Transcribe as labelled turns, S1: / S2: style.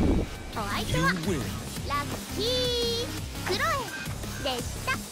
S1: お相手
S2: ト
S1: はラッキークロエでした。